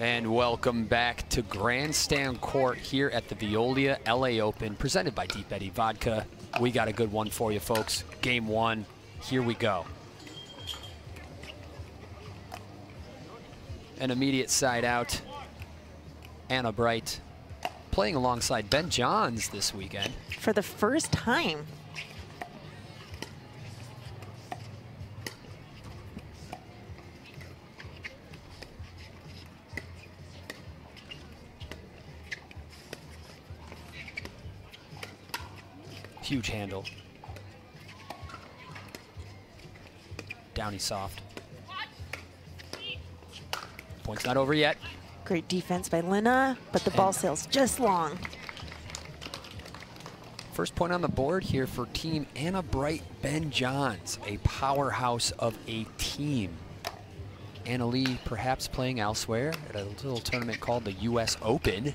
And welcome back to Grandstand Court here at the Veolia LA Open, presented by Deep Eddy Vodka. We got a good one for you, folks. Game one, here we go. An immediate side out. Anna Bright playing alongside Ben Johns this weekend. For the first time. Huge handle. Downy soft. Point's not over yet. Great defense by Lina, but the ball sails just long. First point on the board here for team Anna Bright Ben Johns, a powerhouse of a team. Anna Leigh perhaps playing elsewhere at a little tournament called the US Open.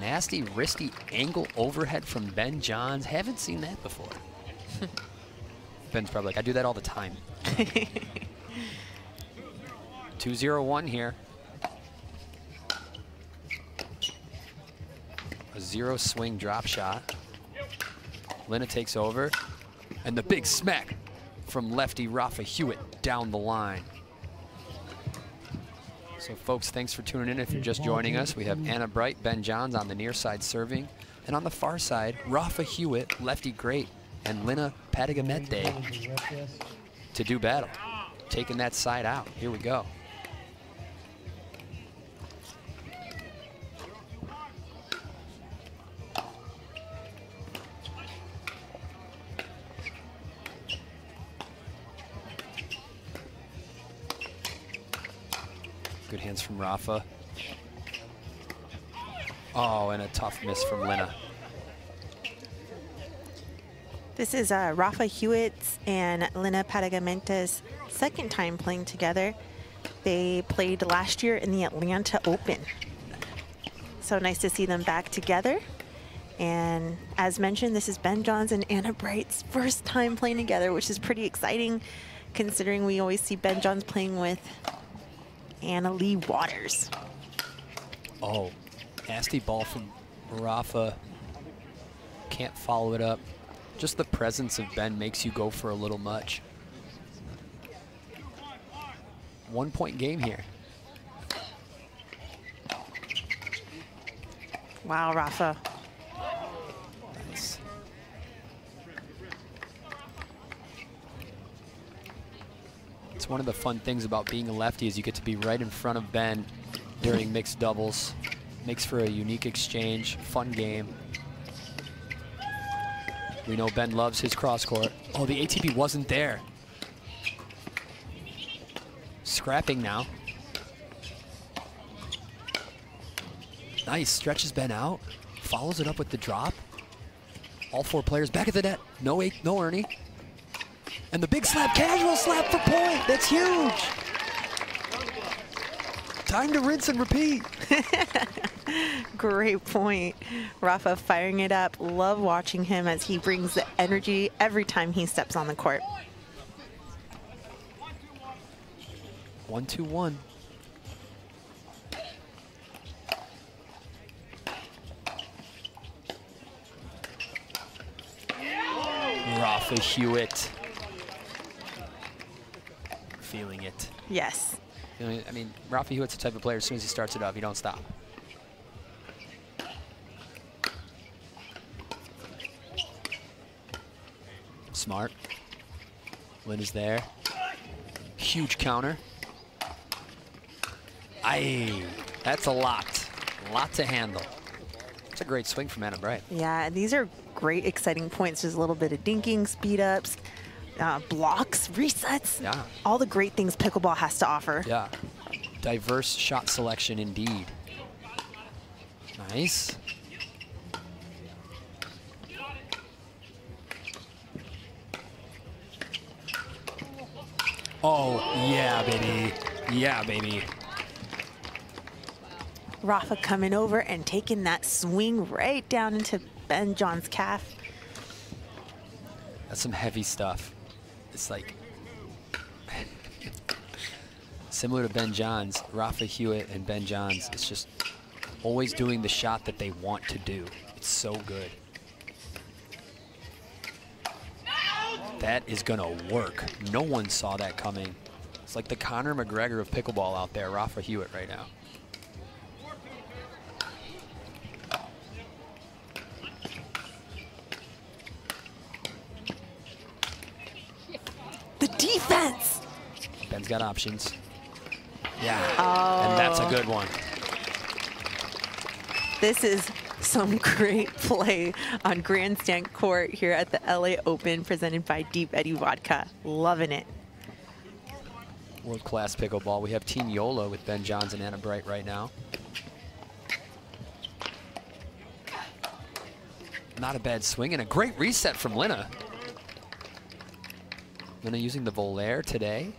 Nasty, wristy angle overhead from Ben Johns. Haven't seen that before. Ben's probably like, I do that all the time. 2-0-1 here. A zero swing drop shot. Lina takes over. And the big smack from lefty Rafa Hewett down the line. So folks, thanks for tuning in. If you're just joining us, we have Anna Bright, Ben Johns on the near side serving. And on the far side, Rafa Hewett, lefty great, and Lina Padegimaite to do battle. Taking that side out. Here we go. Rafa. Oh, and a tough miss from Lina. This is uh, Rafa Hewett's and Lina Padegimaite's second time playing together. They played last year in the Atlanta Open. So nice to see them back together. And as mentioned, this is Ben Johns and Anna Bright's first time playing together, which is pretty exciting considering we always see Ben Johns playing with Anna Leigh Waters. Oh, nasty ball from Rafa. Can't follow it up. Just the presence of Ben makes you go for a little much. One point game here. Wow, Rafa. It's one of the fun things about being a lefty is you get to be right in front of Ben during mixed doubles. Makes for a unique exchange, fun game. We know Ben loves his cross court. Oh, the ATP wasn't there. Scrapping now. Nice, stretches Ben out, follows it up with the drop. All four players back at the net. No, eight, no Erne. And the big slap, casual slap for point. That's huge. Time to rinse and repeat. Great point. Rafa firing it up. Love watching him as he brings the energy every time he steps on the court. One, two, one. Rafa Hewett. Feeling it. Yes. I mean, Rafa Hewett's the type of player, as soon as he starts it up, he don't stop. Smart. Lin is there. Huge counter. Aye, that's a lot. A lot to handle. It's a great swing from Anna Bright. Yeah, these are great, exciting points. There's a little bit of dinking, speed ups, uh, blocks, resets. Yeah. All the great things pickleball has to offer. Yeah. Diverse shot selection indeed. Nice. Oh, yeah, baby. Yeah, baby. Rafa coming over and taking that swing right down into Ben John's calf. That's some heavy stuff. It's like Similar to Ben Johns, Rafa Hewett and Ben Johns, it's just always doing the shot that they want to do. It's so good. That is gonna work. No one saw that coming. It's like the Conor McGregor of pickleball out there, Rafa Hewett right now. The defense. Ben's got options. Yeah, oh. and that's a oh. good one. This is some great play on Grandstand Court here at the LA Open presented by Deep Eddy Vodka. Loving it. World-class pickleball. We have Team JOOLA with Ben Johns and Anna Bright right now. Not a bad swing and a great reset from Lina. Lina using the Volair today.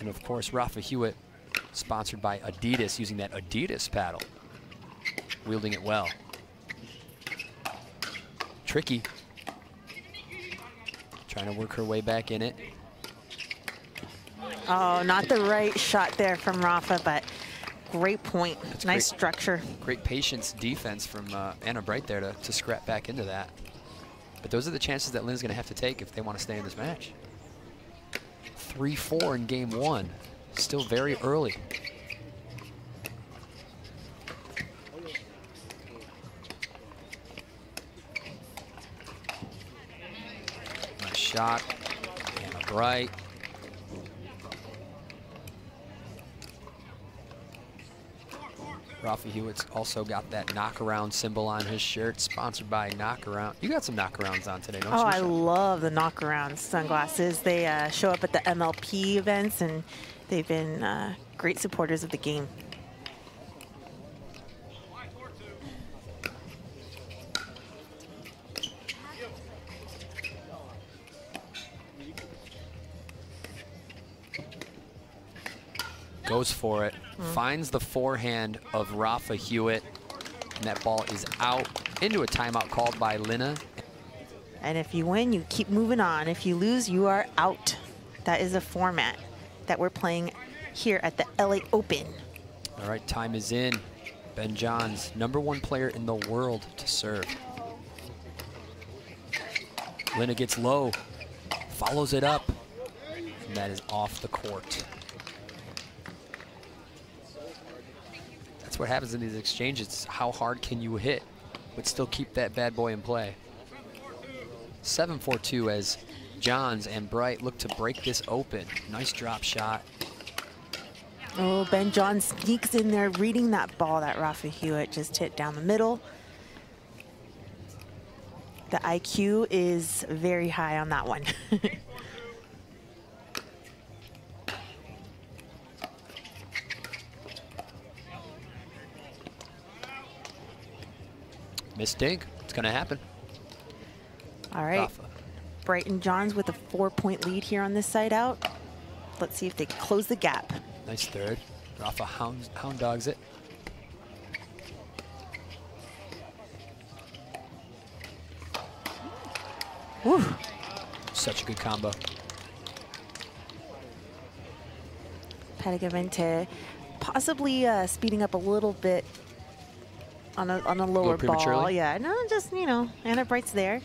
And of course, Rafa Hewett, sponsored by Adidas, using that Adidas paddle. Wielding it well. Tricky. Trying to work her way back in it. Oh, not the right shot there from Rafa, but great point. That's nice great, structure. Great patience defense from uh, Anna Bright there to, to scrap back into that. But those are the chances that Lynn's going to have to take if they want to stay in this match. 3-4 in game one. Still very early. Nice shot. Bright. Rafa Hewett's also got that knockaround symbol on his shirt, sponsored by Knockaround. You got some knockarounds on today, don't oh, you? Oh, I love the knockaround sunglasses. They uh, show up at the MLP events, and they've been uh, great supporters of the game. Goes for it finds the forehand of Rafa Hewett, and that ball is out into a timeout called by Lina. And if you win, you keep moving on. If you lose, you are out. That is a format that we're playing here at the LA Open. All right, time is in. Ben Johns, number one player in the world to serve. Lina gets low, follows it up, and that is off the court. What happens in these exchanges. How hard can you hit, but still keep that bad boy in play. 7-4-2 as Johns and Bright look to break this open. Nice drop shot. Oh, Ben John sneaks in there reading that ball that Rafa Hewett just hit down the middle. The IQ is very high on that one. Mistake. It's going to happen. All right. Rafa. Brighton Johns with a four-point lead here on this side out. Let's see if they close the gap. Nice third. Rafa hound, hound dogs it. Woo. Such a good combo. Padegimaite possibly uh, speeding up a little bit on a, on a lower a ball. Yeah, no, just, you know, Anna Bright's there.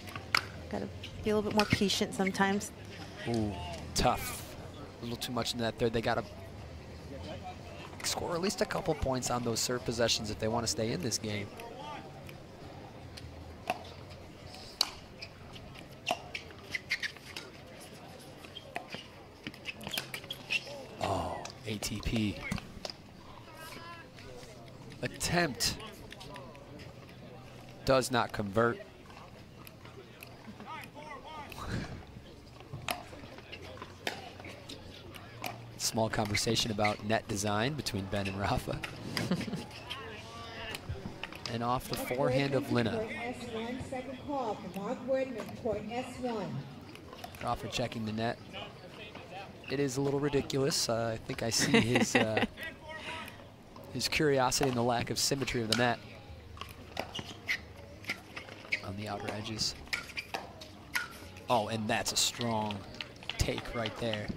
Got to be a little bit more patient sometimes. Ooh, tough. A little too much in that third. They got to score at least a couple points on those serve possessions if they want to stay in this game. Oh, ATP. Attempt does not convert. Small conversation about net design between Ben and Rafa. and off the forehand of Lina. Rafa checking the net. It is a little ridiculous. Uh, I think I see his uh, his curiosity and the lack of symmetry of the net the outer edges. Oh, and that's a strong take right there.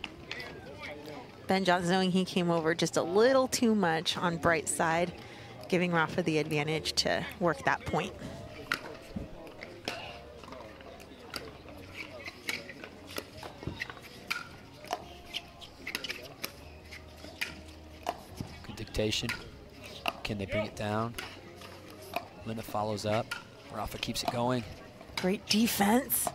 Ben Johnson knowing he came over just a little too much on Bright side, giving Rafa the advantage to work that point. Good dictation. Can they bring it down? Linda follows up. Rafa keeps it going. Great defense.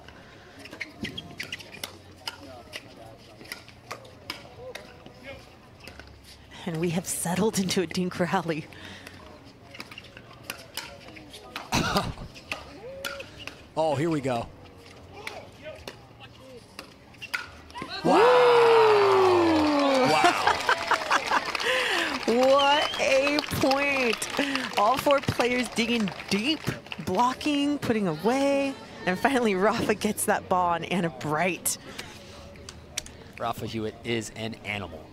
And we have settled into a dink rally. oh, here we go. Wow! What a point. All four players digging deep, blocking, putting away. And finally, Rafa gets that ball on Anna Bright. Rafa Hewett is an animal.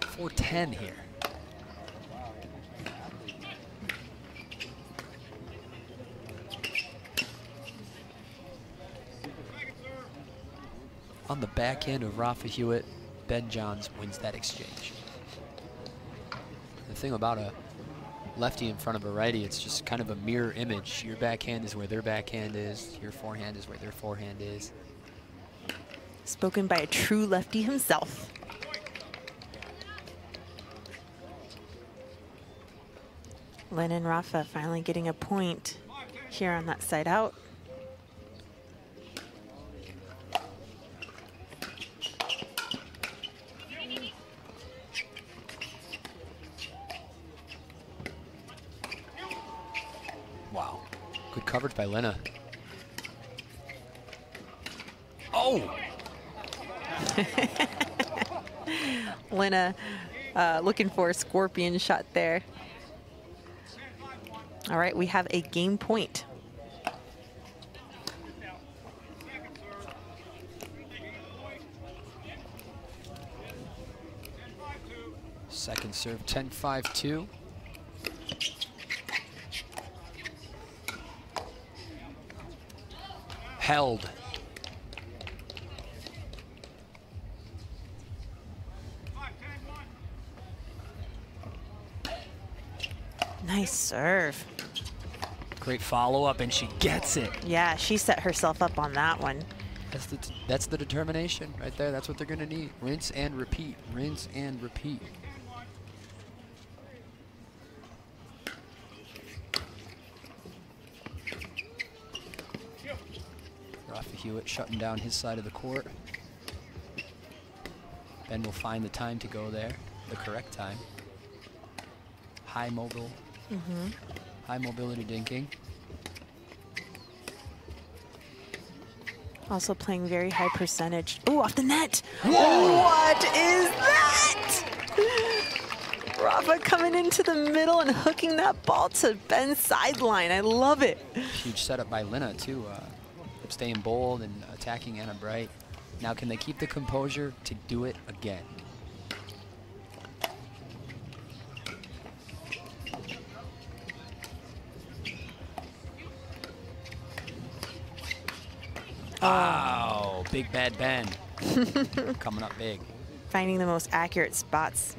Four ten here. On the back end of Rafa Hewett, Ben Johns wins that exchange. Thing about a lefty in front of a righty, it's just kind of a mirror image. Your backhand is where their backhand is. Your forehand is where their forehand is. Spoken by a true lefty himself. Lynn and Rafa finally getting a point here on that side out. Coverage by Lina. Oh! Lina uh, looking for a scorpion shot there. All right, we have a game point. Second serve, 10-5-2. Held. Nice serve. Great follow-up, and she gets it. Yeah, she set herself up on that one. That's the, that's the determination right there. That's what they're going to need. Rinse and repeat. Rinse and repeat. Hewett shutting down his side of the court. Ben will find the time to go there, the correct time. High mobile, mm -hmm. high mobility dinking. Also playing very high percentage. Oh, off the net. Whoa. What is that? Rafa coming into the middle and hooking that ball to Ben's sideline. I love it. Huge setup by Lina, too. Uh, staying bold and attacking Anna Bright. Now can they keep the composure to do it again? Wow, big bad Ben. Coming up big. Finding the most accurate spots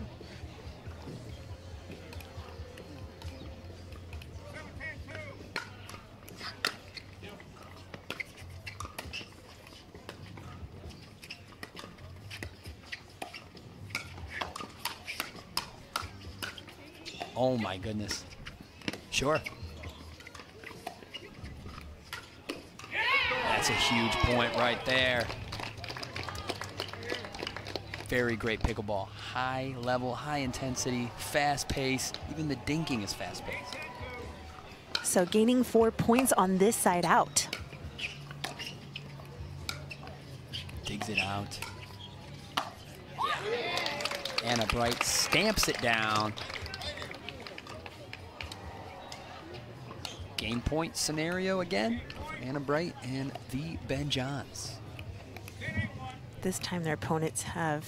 Oh my goodness. Sure. That's a huge point right there. Very great pickleball. High level, high intensity, fast pace. Even the dinking is fast pace. So gaining four points on this side out. Digs it out. Anna Bright stamps it down. Game point scenario again Anna Bright and the Ben Johns. This time their opponents have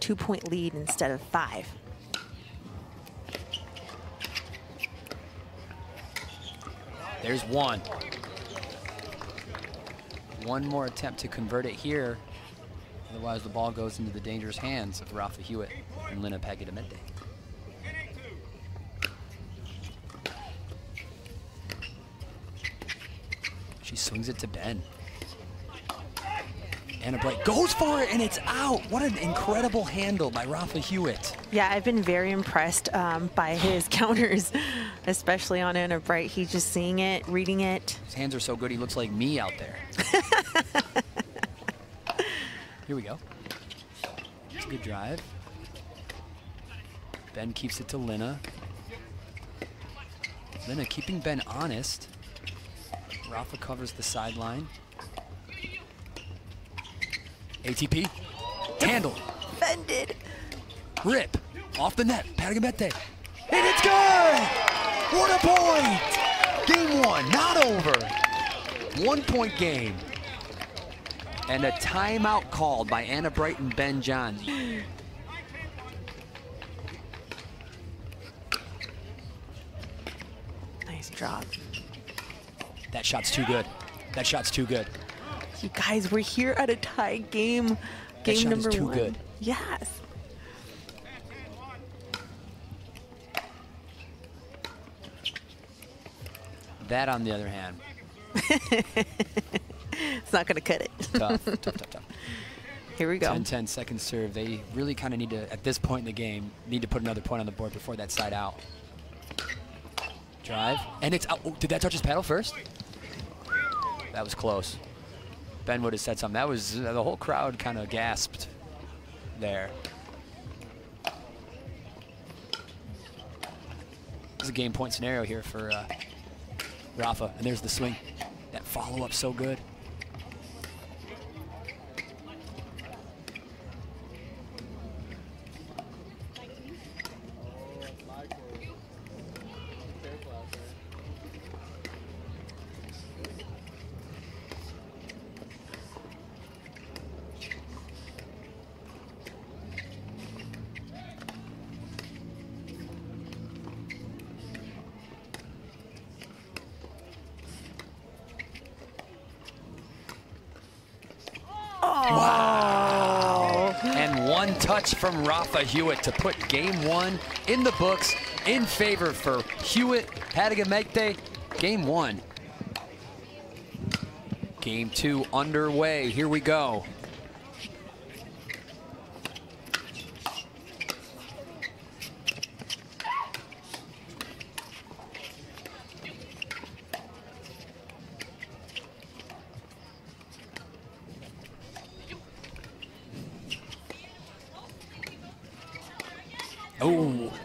two point lead instead of five. There's one. one more attempt to convert it here. Otherwise, the ball goes into the dangerous hands of Rafa Hewett and Lina Padegimaite. Swings it to Ben. Anna Bright goes for it, and it's out. What an incredible handle by Rafa Hewett. Yeah, I've been very impressed um, by his counters, especially on Anna Bright. He's just seeing it, reading it. His hands are so good, he looks like me out there. Here we go. It's a good drive. Ben keeps it to Lina. Lina keeping Ben honest. Rafa covers the sideline. ATP. Handle. Fended. Rip. Off the net. Padegimaite. And it's good! What a point! Game one, not over. One point game. And a timeout called by Anna Bright and Ben John. Nice drop. That shot's too good. That shot's too good. You guys, we're here at a tie game. That Game shot is number too one. good. Yes. That, on the other hand, It's not going to cut it. tough, tough, tough, tough. Here we go. 10-10 second serve. They really kind of need to, at this point in the game, need to put another point on the board before that side out. Drive, and it's out. Oh, did that touch his paddle first? That was close. Ben would have said something. That was, uh, the whole crowd kind of gasped there. This is a game point scenario here for uh, Rafa, and there's the swing. That follow-up so good. From Rafa Hewett to put game one in the books in favor for Hewett Padegimaite. Game one. Game two underway. Here we go.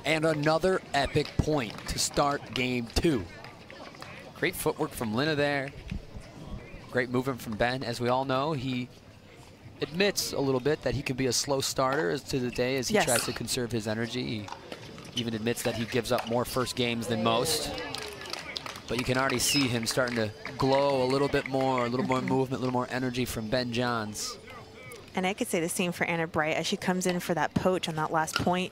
And another epic point to start game two. Great footwork from Lina there. Great movement from Ben. As we all know, he admits a little bit that he can be a slow starter as to the day as he Yes. tries to conserve his energy. He even admits that he gives up more first games than most. But you can already see him starting to glow a little bit more, a little more mm-hmm. movement, a little more energy from Ben Johns. And I could say the same for Anna Bright as she comes in for that poach on that last point,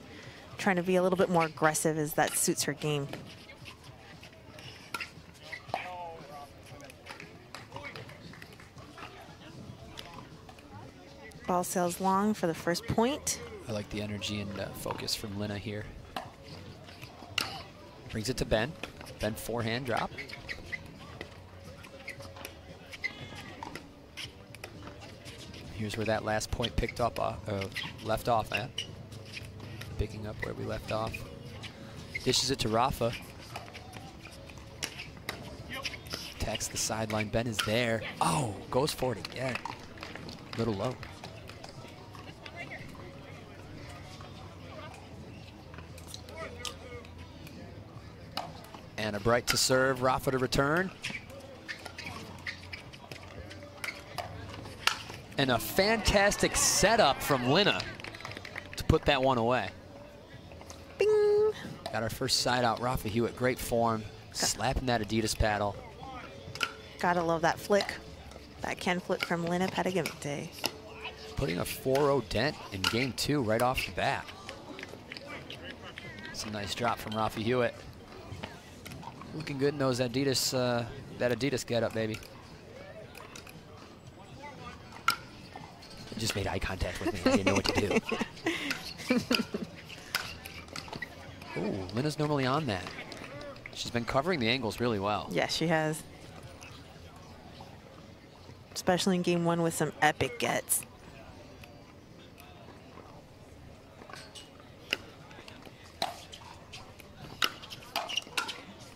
trying to be a little bit more aggressive as that suits her game. Ball sails long for the first point. I like the energy and uh, focus from Lina here. Brings it to Ben. Ben forehand drop. Here's where that last point picked up, uh, uh, left off at. Picking up where we left off. Dishes it to Rafa. Attacks the sideline. Ben is there. Oh, goes for it again. Little low. And a Bright to serve, Rafa to return. And a fantastic setup from Lina to put that one away. Got our first side out, Rafa Hewett, great form. Slapping that Adidas paddle. Gotta love that flick. Backhand flick from Lina Padegimaite. Putting a 4-0 dent in game two right off the bat. It's a nice drop from Rafa Hewett. Looking good in those Adidas, uh, that Adidas get up, baby. Just made eye contact with me. I didn't know what to do. Ooh, Lina's normally on that. She's been covering the angles really well. Yes, she has. Especially in game one with some epic gets.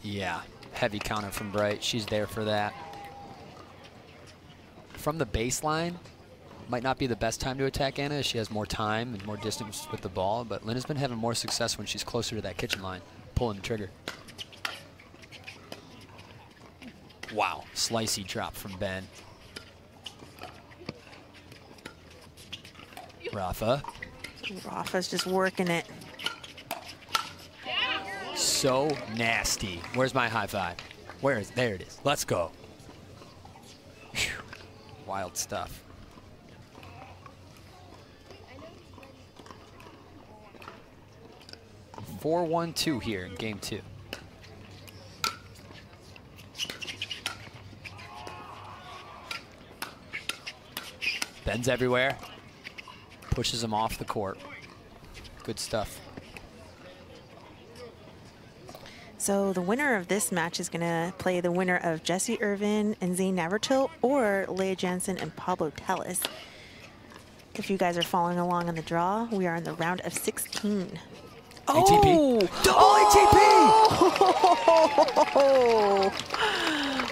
Yeah, heavy counter from Bright. She's there for that. From the baseline, might not be the best time to attack Anna as she has more time and more distance with the ball, but Lina's been having more success when she's closer to that kitchen line, pulling the trigger. Wow, slicey drop from Ben. Rafa. Rafa's just working it. So nasty. Where's my high five? Where is, there it is. Let's go. Whew. Wild stuff. Four one two here in game two. Bends everywhere. Pushes him off the court. Good stuff. So the winner of this match is going to play the winner of Jesse Irvin and Zane Navratil or Leah Jansen and Pablo Tellez. If you guys are following along on the draw, we are in the round of 16. ATP. Oh! Double oh!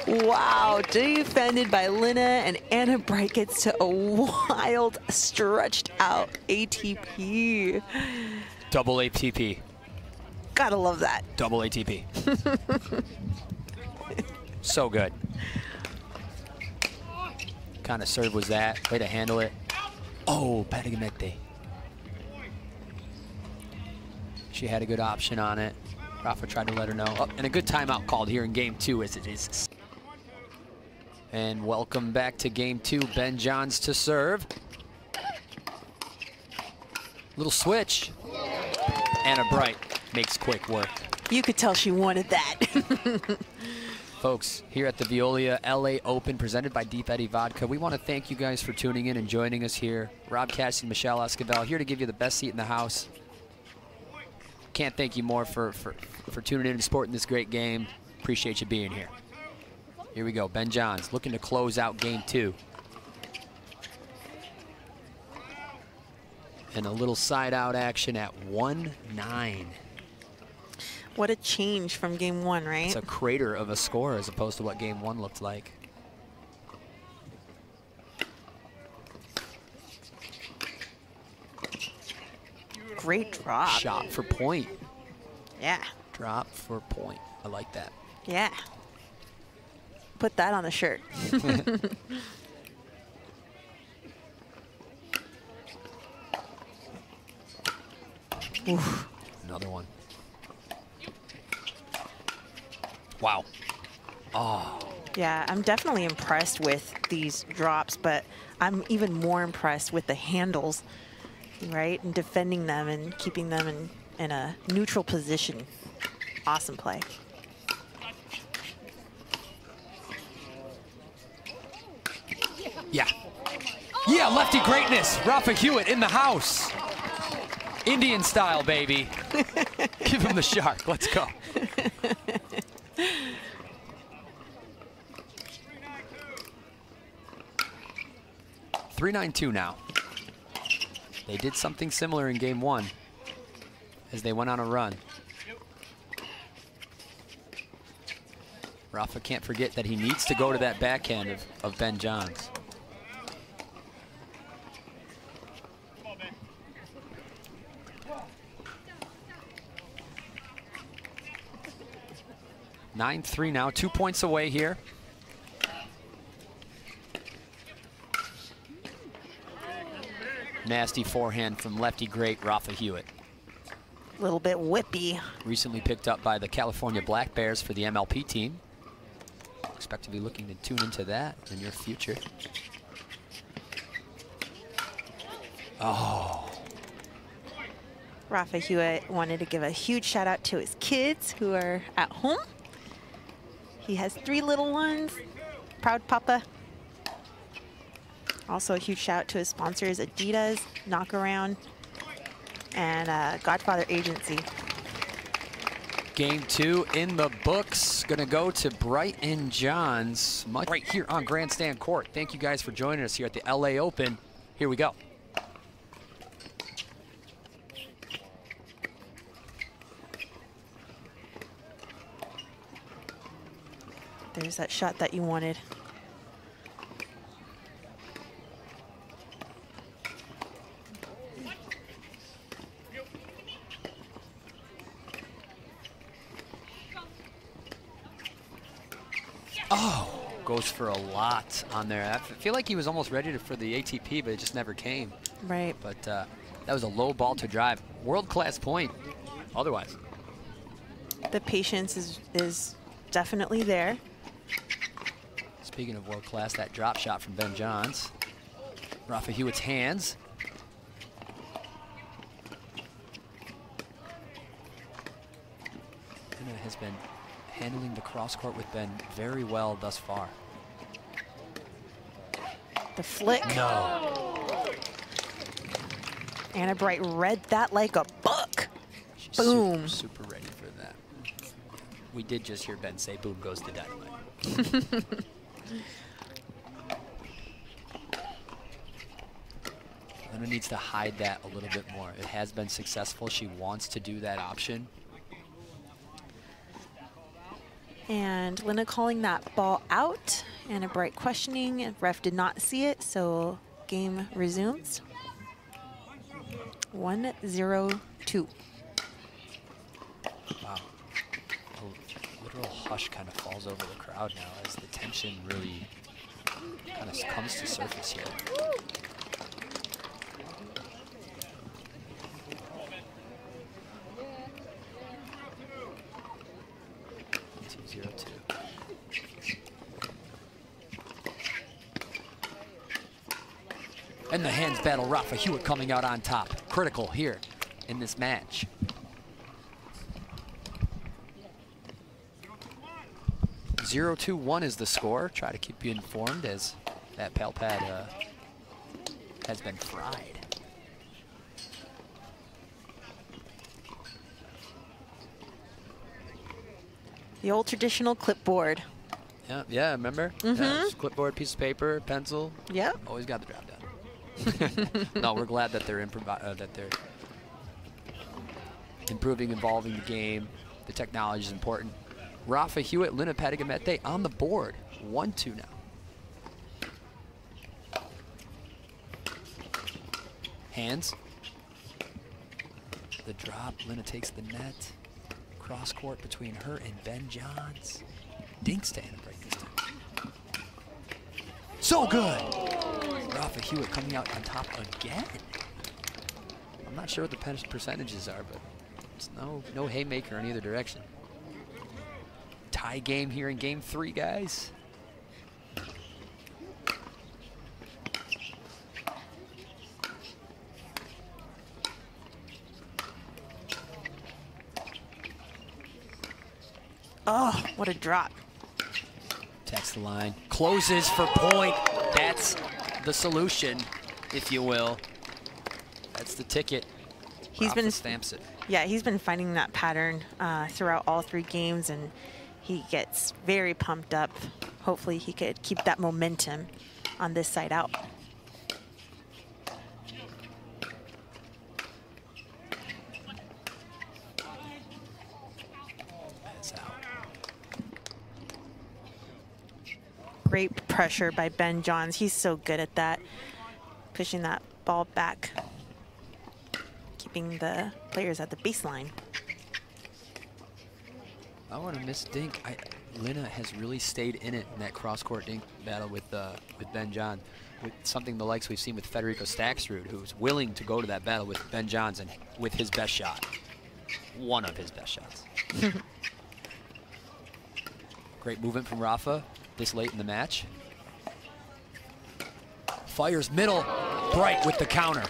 ATP! wow, defended by Lina and Anna Bright gets to a wild, stretched out ATP. Double ATP. Gotta love that. Double ATP. so good. Kind of serve was that. Way to handle it. Oh, Padegimaite. She had a good option on it. Rafa tried to let her know. Oh, and a good timeout called here in game two as it is. And welcome back to game two. Ben Johns to serve. Little switch. Anna Bright makes quick work. You could tell she wanted that. Folks, here at the Veolia LA Open presented by Deep Eddy Vodka, we want to thank you guys for tuning in and joining us here. Rob Cassidy and Michelle Esquivel here to give you the best seat in the house. Can't thank you more for, for, for tuning in and supporting this great game. Appreciate you being here. Here we go, Ben Johns looking to close out game two. And a little side out action at 1-9. what a change from game one, right? It's a crater of a score as opposed to what game one looked like. Great drop. Shot for point. Yeah. Drop for point. I like that. Yeah. Put that on the shirt. Oof. Another one. Wow. Oh, Yeah, I'm definitely impressed with these drops, but I'm even more impressed with the handles, right? And defending them and keeping them in, in a neutral position. Awesome play. yeah. Yeah, lefty greatness. Rafa Hewett in the house. Indian style, baby. Give him the shark. Let's go. Three nine two now. They did something similar in game one as they went on a run. Rafa can't forget that he needs to go to that backhand of, of Ben Johns. Nine three now, two points away here. Nasty forehand from lefty great Rafa Hewett. A little bit whippy. Recently picked up by the California Black Bears for the MLP team. Expect to be looking to tune into that in your future. Oh, Rafa Hewett wanted to give a huge shout out to his kids who are at home. He has three little ones. Proud papa. Also a huge shout out to his sponsors, Adidas, Knockaround, and uh, Godfather Agency. Game two in the books. Gonna go to Bright and Johns right here on Grandstand Court. Thank you guys for joining us here at the LA Open. Here we go. There's that shot that you wanted. Oh, goes for a lot on there. I feel like he was almost ready to, for the ATP, but it just never came. Right. But uh, that was a low ball to drive. World-class point otherwise. The patience is, is definitely there. Speaking of world-class, that drop shot from Ben Johns. Rafa Hewett's hands. Has been handling the cross court with Ben very well thus far. The flick. No. Anna Bright read that like a book. She's Boom. Super, super ready for that. We did just hear Ben say, boom goes the dynamite. Lina needs to hide that a little bit more. It has been successful. She wants to do that option. And Lina calling that ball out. and a Bright questioning. Ref did not see it, so game resumes. 1 0 2. Wow. A literal hush kind of falls over the crowd now as the tension really kind of comes to surface here. Two zero two. And the hands battle, Rafa Hewett coming out on top. Critical here in this match. Zero two one is the score. Try to keep you informed as that pal pad uh, has been fried. The old traditional clipboard. Yeah, yeah, remember? Yeah, clipboard, piece of paper, pencil. Yep. Always got the job done. no, we're glad that they're uh, that they're improving, involving the game. The technology is important. Rafa Hewett, Lina Padegimaite on the board. 1-2 now. Hands. The drop. Lina takes the net. Cross court between her and Ben Johns. Dinks to Anna Bright this time. So good! Rafa Hewett coming out on top again. I'm not sure what the percentages are, but it's no no haymaker in either direction. Tie game here in game three, guys. Oh, what a drop. Text the line. Closes for point. That's the solution, if you will. That's the ticket. He's Rafa been stamps it. Yeah, he's been finding that pattern uh, throughout all three games, and he gets very pumped up. Hopefully, he could keep that momentum on this side out. That's out. Great pressure by Ben Johns. He's so good at that, pushing that ball back, keeping the players at the baseline. I want to miss Dink. I, Lina has really stayed in it in that cross-court Dink battle with uh, with Ben John, with something the likes we've seen with Federico Staksrud, who's willing to go to that battle with Ben Johns and with his best shot, one of his best shots. Great movement from Rafa this late in the match. Fires middle, Bright with the counter.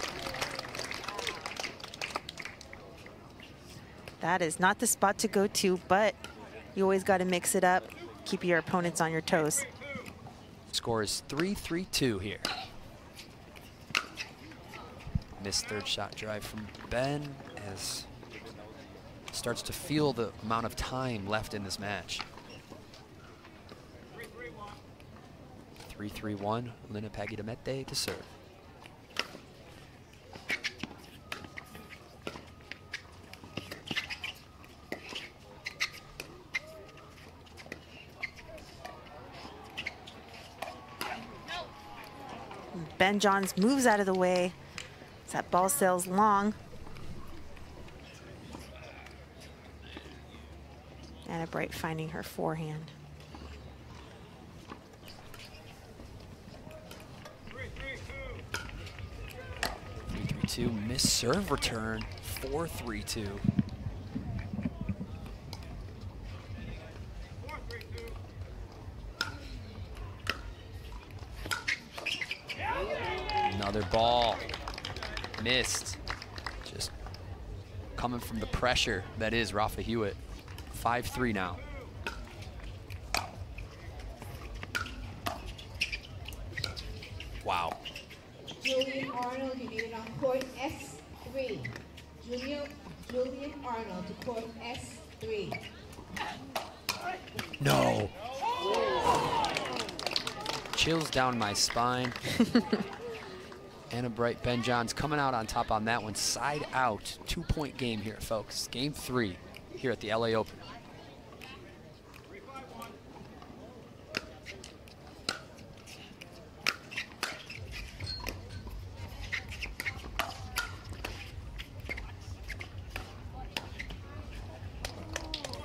That is not the spot to go to, but you always got to mix it up, keep your opponents on your toes. Score is 3-3-2 here. missed third shot drive from Ben as starts to feel the amount of time left in this match. 3-3-1, Lina Padegimaite to serve. Ben Johns moves out of the way. That ball sails long. Anna Bright finding her forehand. Three three two, miss serve return, four three two. Another ball, missed. Just coming from the pressure that is Rafa Hewett. 5-3 now. Wow. Julian Arnold united on court S3. Julian, Julian Arnold to court S3. No. Chills down my spine. Anna Bright, Ben Johns coming out on top on that one. Side out, two point game here, folks. Game three here at the LA Open.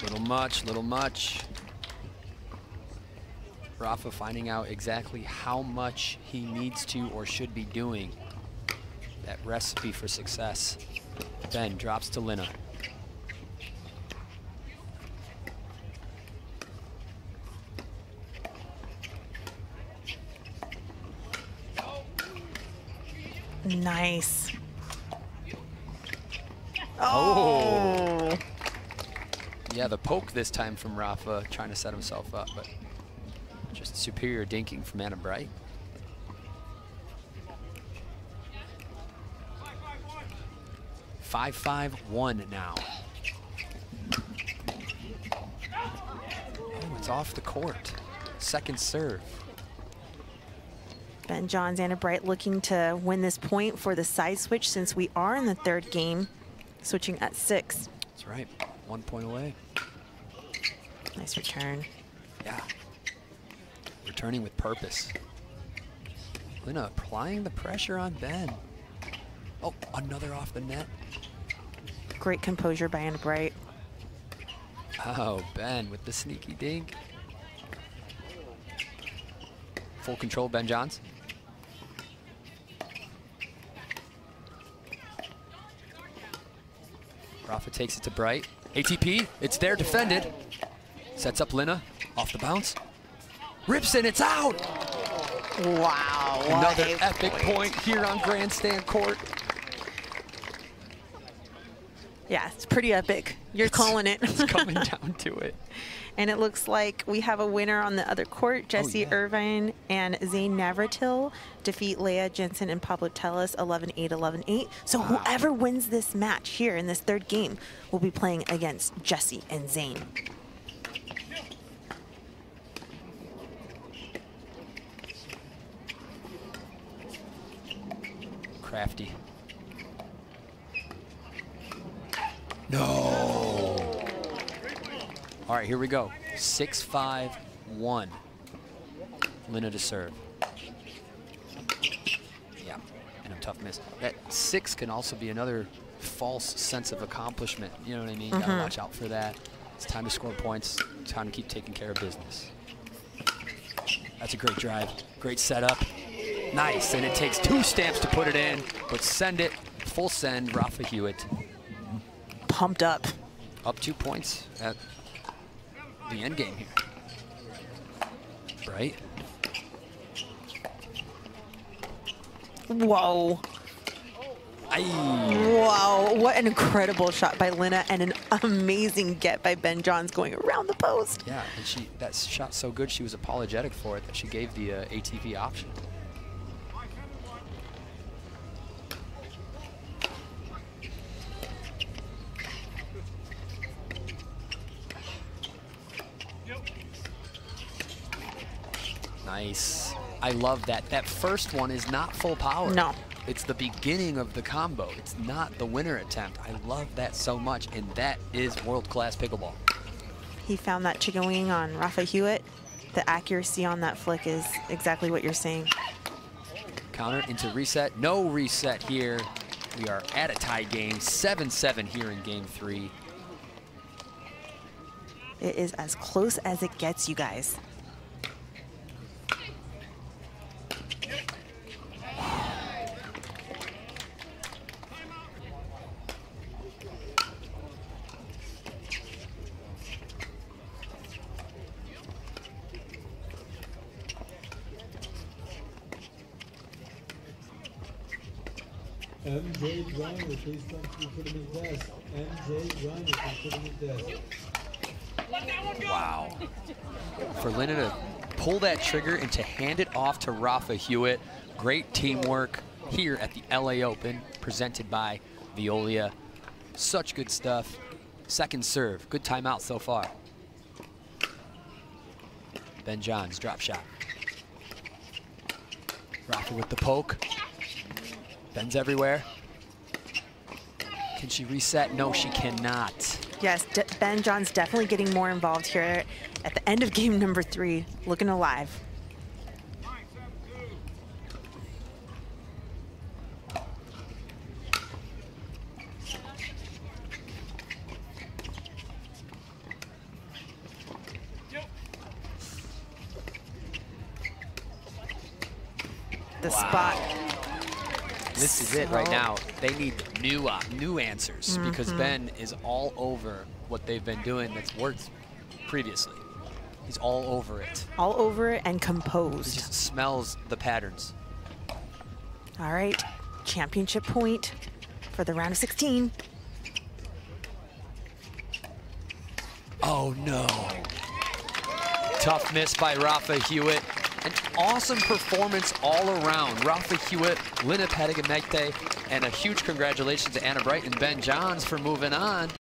Little much, little much. Rafa finding out exactly how much he needs to or should be doing. That recipe for success. Ben drops to Lina. Nice. Oh. oh. Yeah, the poke this time from Rafa, trying to set himself up, but superior dinking from Anna Bright. Five, five, one now. Oh, it's off the court. Second serve. Ben Johns, Anna Bright looking to win this point for the side switch since we are in the third game, switching at six. That's right. One point away. Nice return. Yeah. Returning with purpose. Lina applying the pressure on Ben. Oh, another off the net. Great composure by Anna Bright. Oh, Ben with the sneaky dink. Full control, Ben Johns. Rafa takes it to Bright. ATP, it's there, defended. Sets up Lina, off the bounce. Rips and it's out! Wow. Another epic point here on Grandstand Court. Yeah, it's pretty epic. You're calling it. It's coming down to it. and it looks like we have a winner on the other court. Oh, Jessie yeah. Irvine and Zane Navratil defeat Leah Jensen and Pablo Tellez 11-8, 11-8. So Wow. whoever wins this match here in this third game will be playing against Jessie and Zane. Crafty. No. All right, here we go. Six, five, one. Lina to serve. Yeah, and a tough miss. That six can also be another false sense of accomplishment. You know what I mean? Gotta mm-hmm. watch out for that. It's time to score points. Time to keep taking care of business. That's a great drive. Great setup. Nice, and it takes two stamps to put it in, but send it, full send, Rafa Hewett. Pumped up. Up two points at the end game here. Right? Whoa. Aye. Wow, what an incredible shot by Lina and an amazing get by Ben Johns going around the post. Yeah, and she that shot so good she was apologetic for it that she gave the uh, ATP option. Nice. I love that. That first one is not full power. No. It's the beginning of the combo. It's not the winner attempt. I love that so much, and that is world-class pickleball. He found that chicken wing on Rafa Hewett. The accuracy on that flick is exactly what you're saying. Counter into reset. No reset here. We are at a tie game. 7-7 here in game three. It is as close as it gets, you guys. MJ Griner, please come to desk. MJ in desk. Wow. For Linda to pull that trigger and to hand it off to Rafa Hewett. Great teamwork here at the LA Open, presented by Veolia. Such good stuff. Second serve. Good timeout so far. Ben Johns, drop shot. Rafa with the poke. Ben's everywhere. Can she reset? No, she cannot. Yes, D Ben Johns definitely getting more involved here at the end of game number three, looking alive. The spot. This is it right now. They need new uh, new answers because Mm-hmm. Ben is all over what they've been doing that's worked previously. He's all over it. all over it and composed. He just smells the patterns. All right, championship point for the round of 16. Oh no. Tough miss by Rafa Hewett. An awesome performance all around. Rafa Hewett, Lina Padegimaite, and a huge congratulations to Anna Bright and Ben Johns for moving on.